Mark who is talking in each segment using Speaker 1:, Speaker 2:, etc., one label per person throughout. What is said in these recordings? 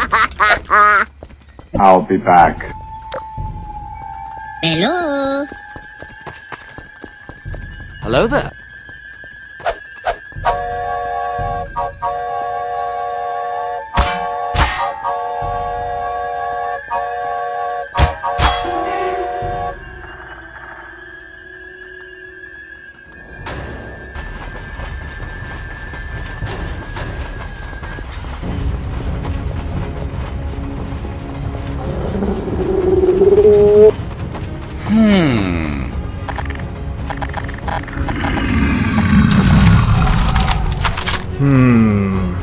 Speaker 1: I'll be back.
Speaker 2: Hello?
Speaker 3: Hello there. Hmm.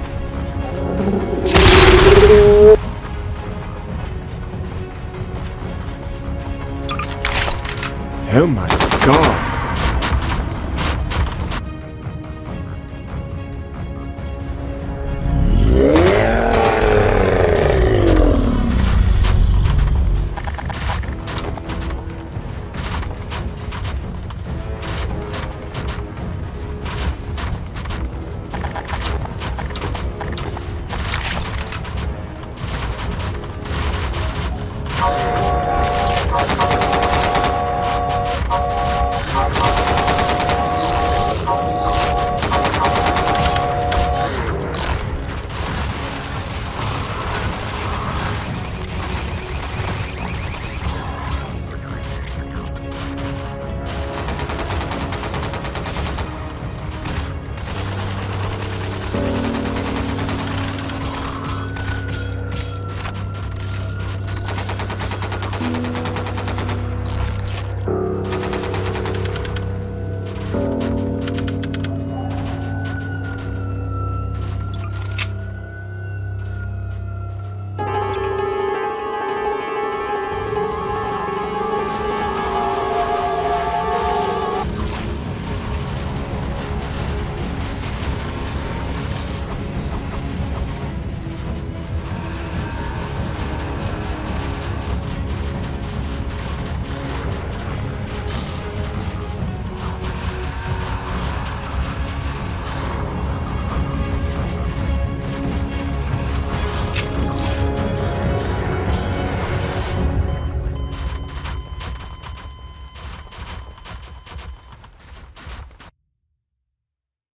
Speaker 3: Oh my god!